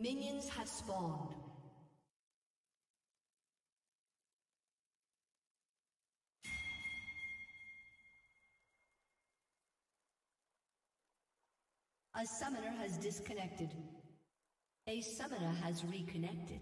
Minions have spawned. A summoner has disconnected. A summoner has reconnected.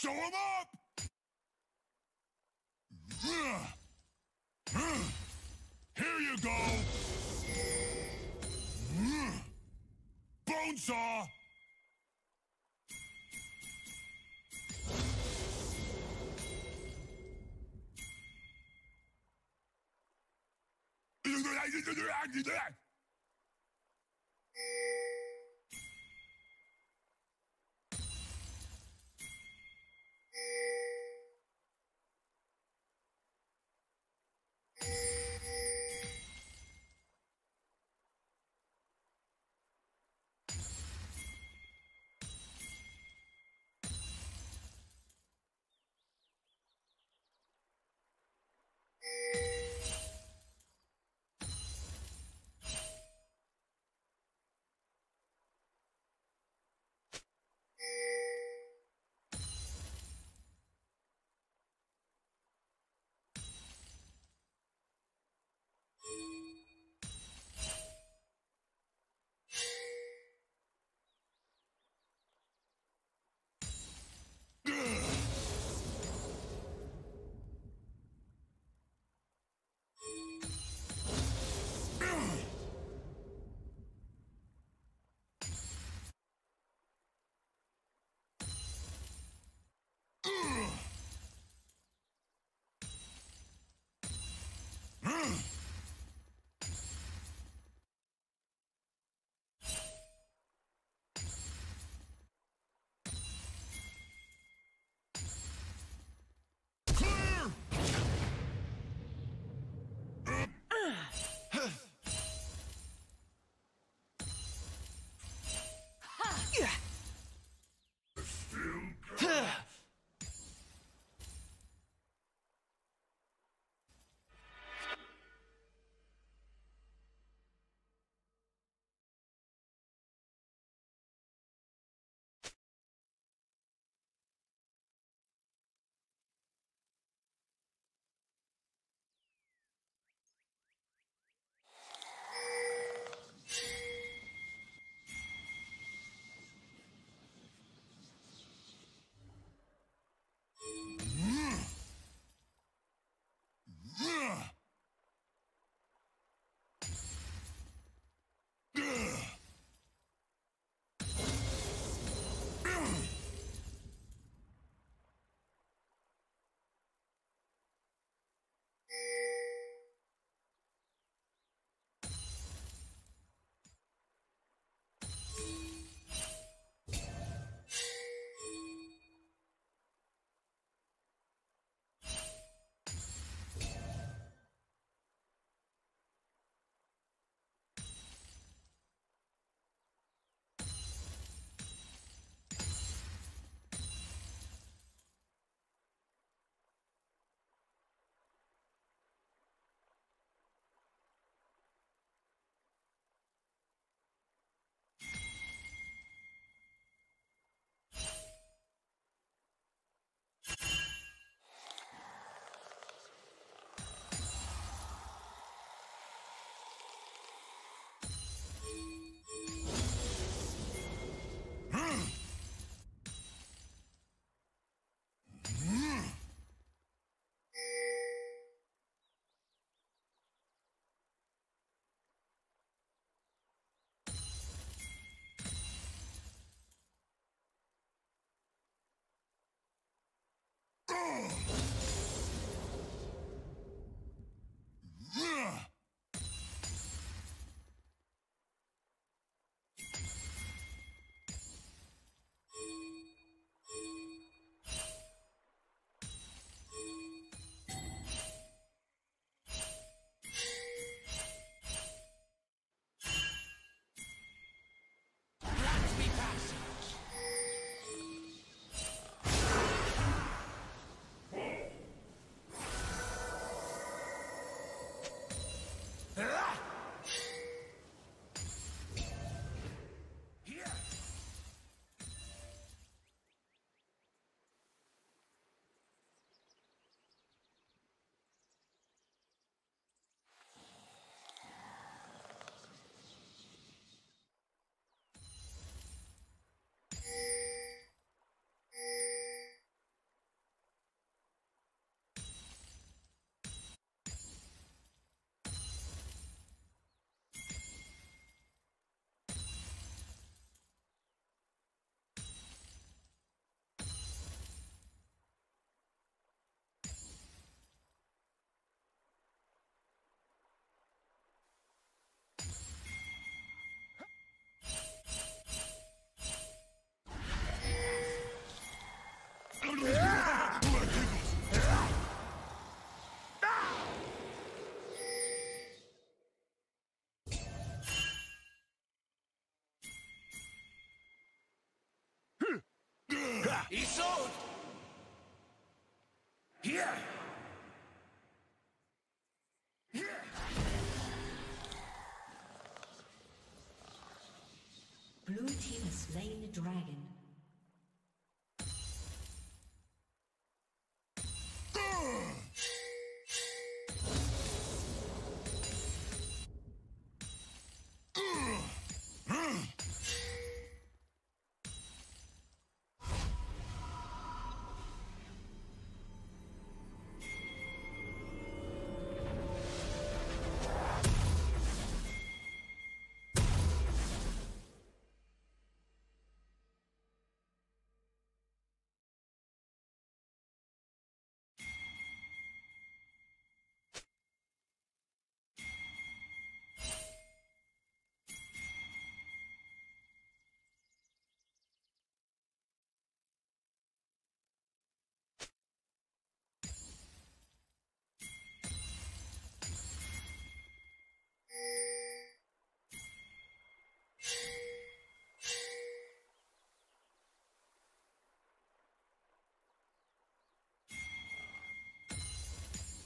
Show him up! Here you go! Bonesaw!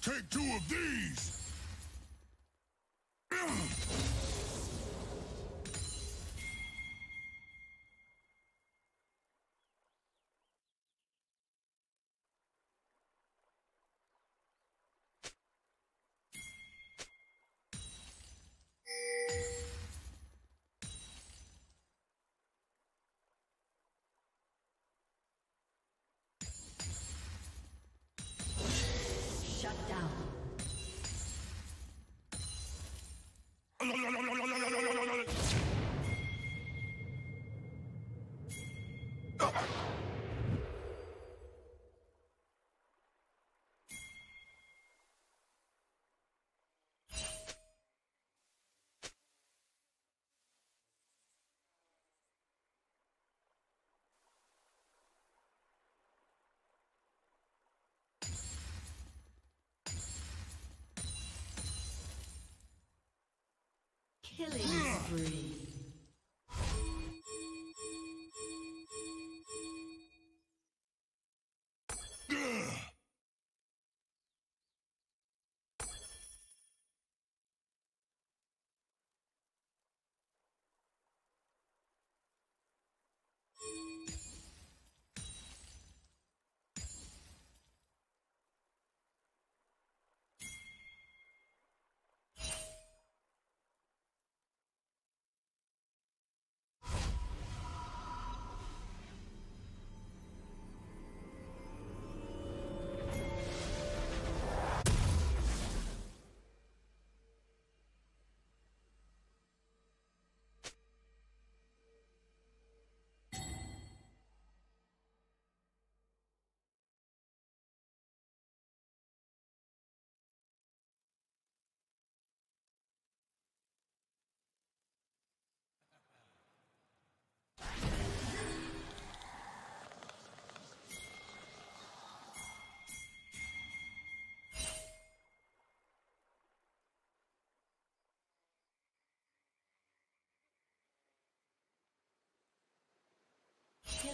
Take two of these! Killing spree.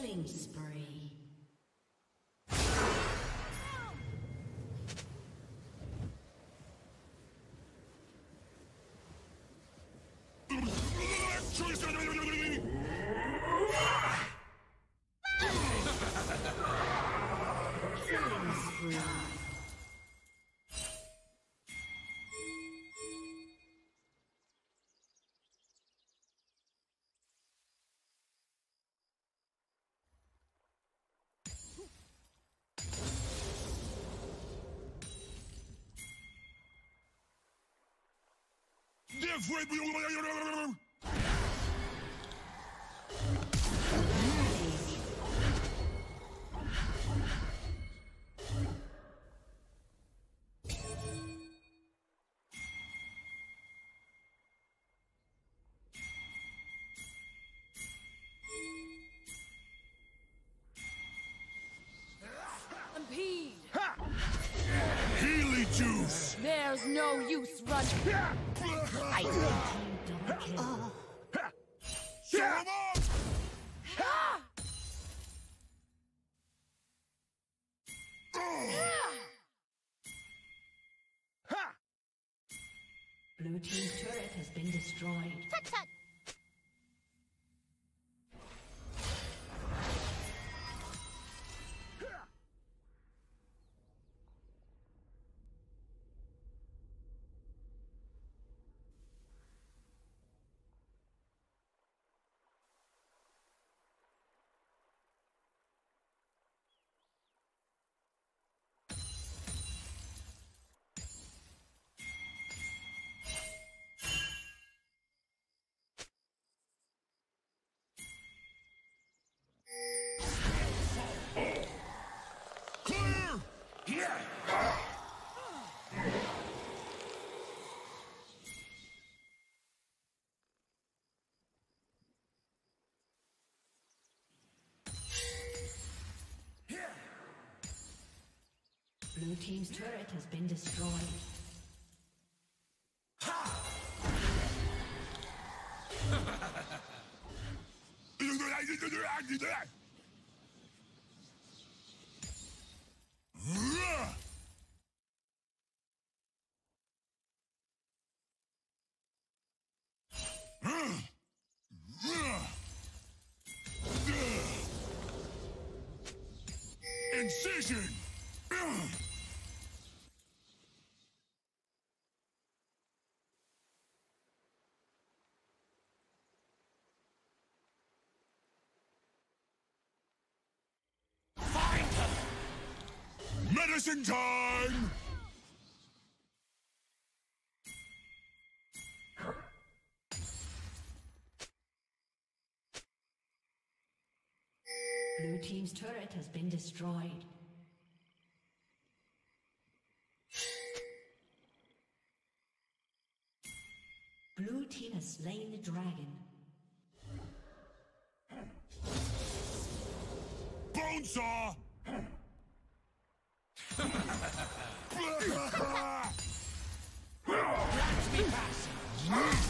Killing spree. That's right. I think you don't care. Blue team's turret has been destroyed. Tut tut! Blue team's turret has been destroyed. Incision! Medicine time! Blue team's turret has been destroyed. Blue team has slain the dragon. Bonesaw! Vroom.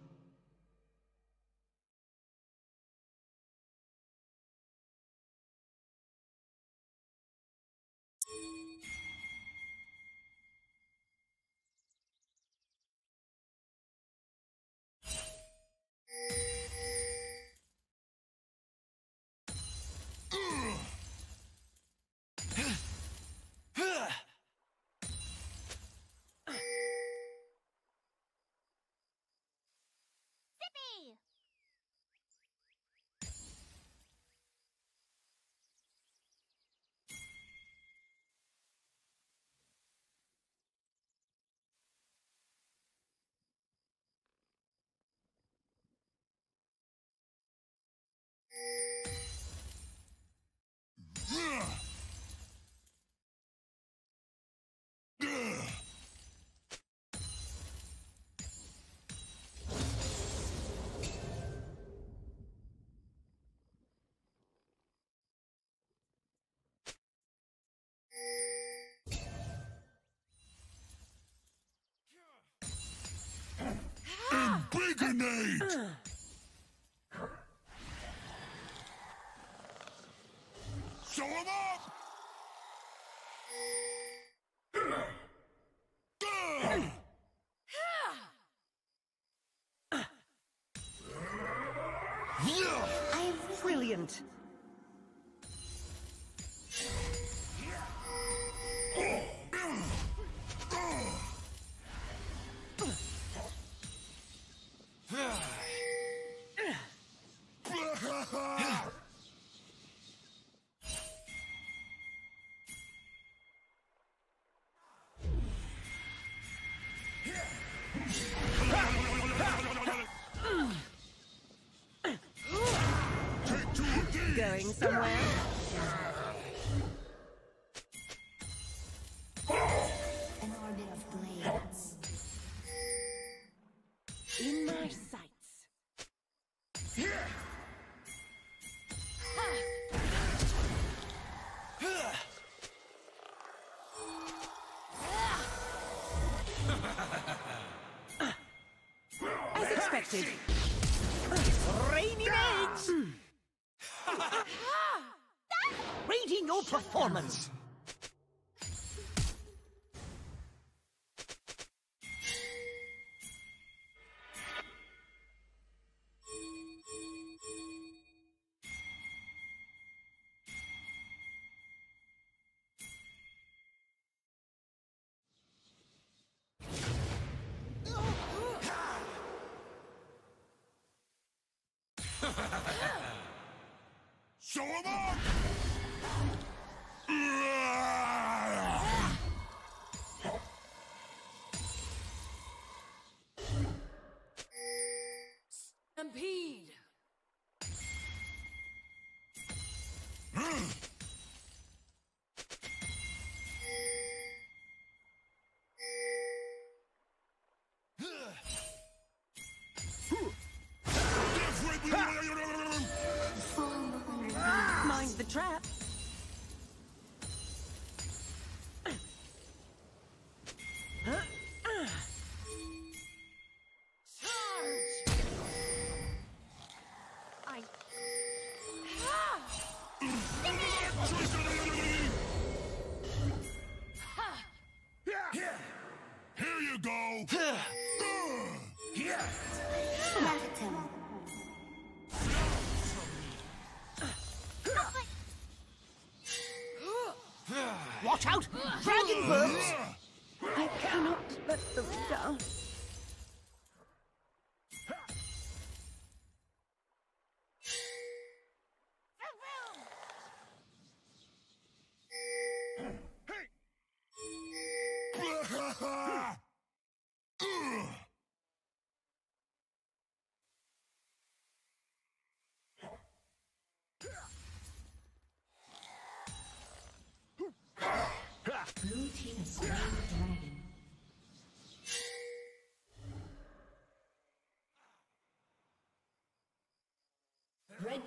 Brilliant. expected. Raining Maids! Rating your performance! Trigger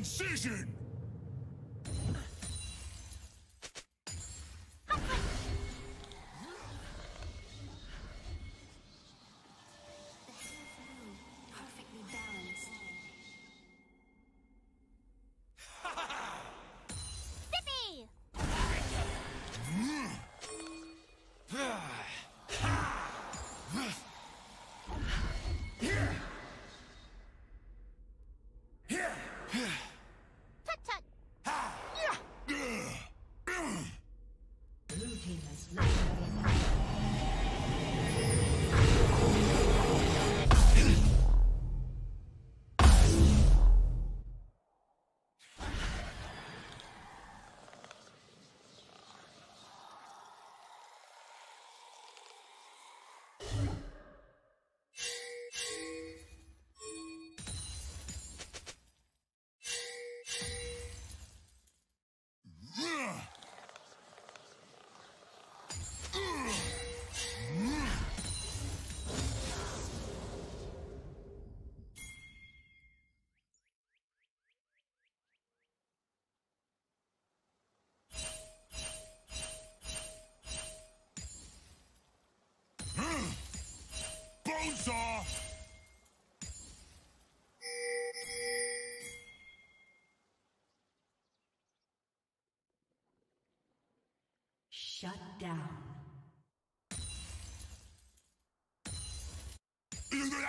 Incision!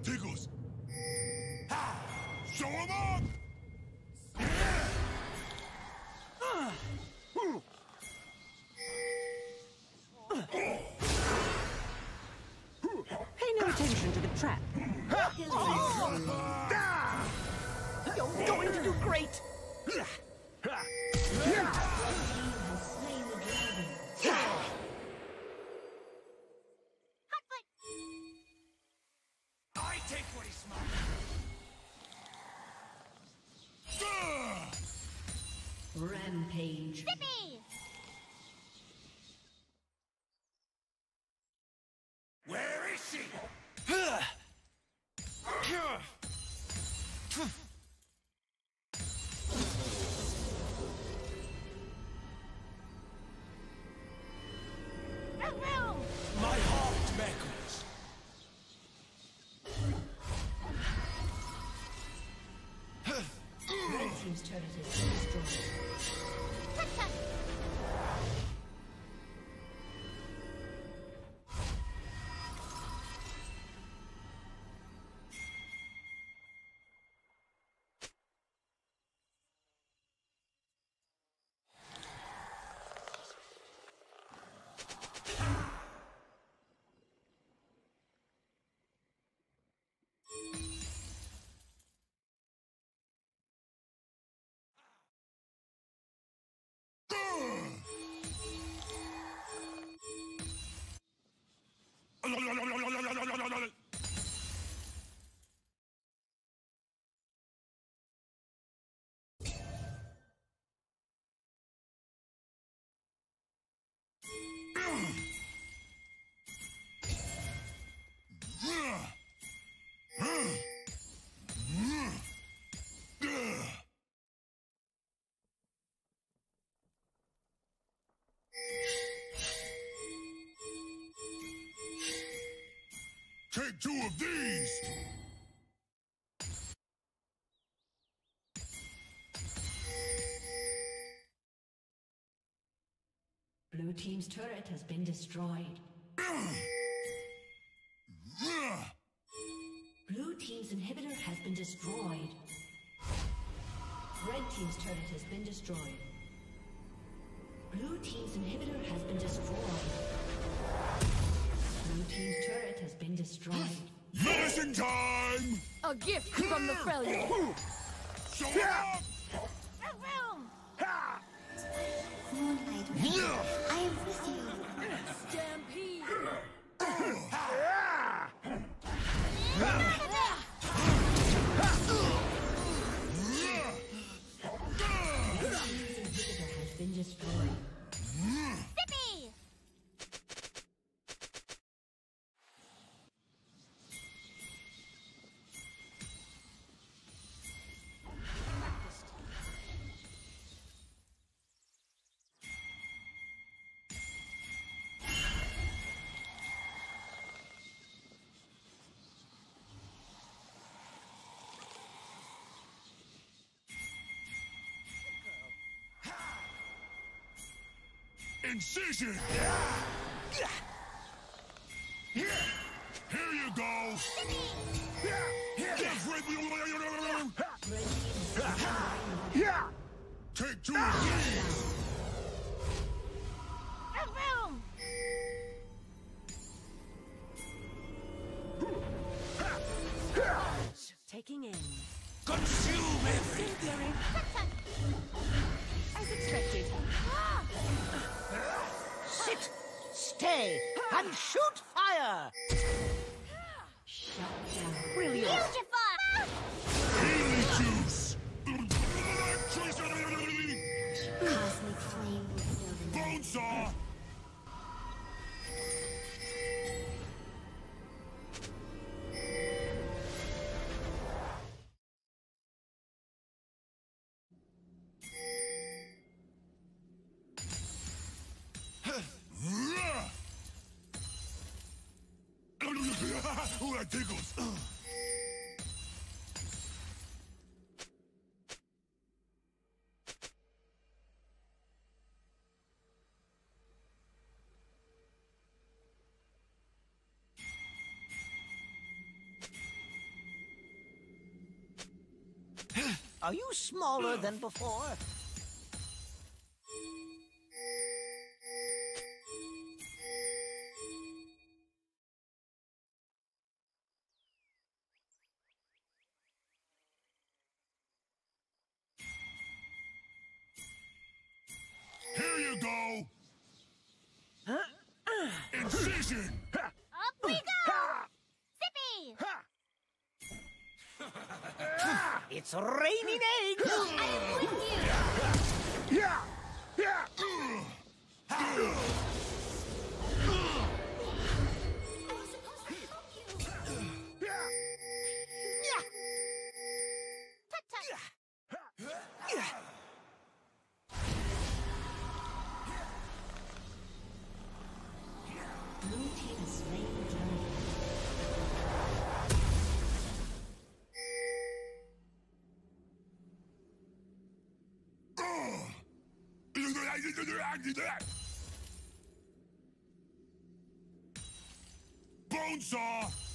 That tickles. Show 'em up! Pay no attention to the trap. You're going to do great! Two of these! Blue Team's turret has been destroyed. Blue Team's inhibitor has been destroyed. Red Team's turret has been destroyed. Blue Team's inhibitor has been destroyed. Blue Team's turret has been destroyed. Medicine time! A gift from the Freljord. Show 'em up! Incision! Here you go! Take two of these! Taking in. Consume everything! As expected. Sit, stay, and shoot fire! Shut down. Brilliant. Beautiful! Are you smaller than before? Bonesaw!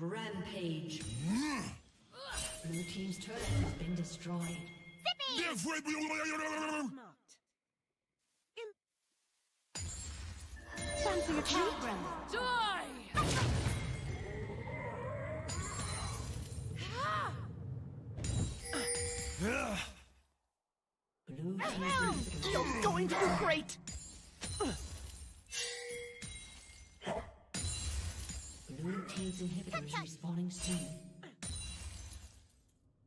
Rampage. Blue team's turret has been destroyed. Zippy! In Fancy a treat? Die! Blue team's. You're going to do great! Blue team's inhibitor is respawning soon.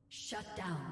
Shut down.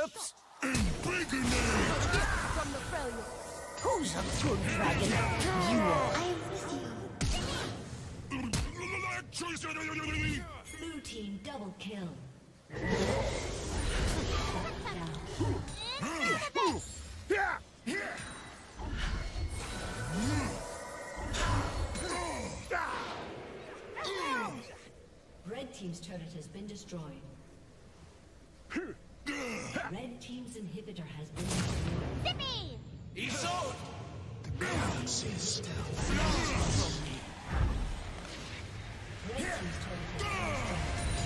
Dragon burps! And Baconade! From the failure. Who's a good dragon? You are. I am with you. Blue team double kill. Red team's turret has been destroyed. Red team's inhibitor has been destroyed. Zippy! Isolde! The balance is still flawless. Red team's turret has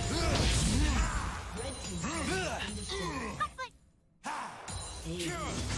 been destroyed. Red team's turret has been destroyed.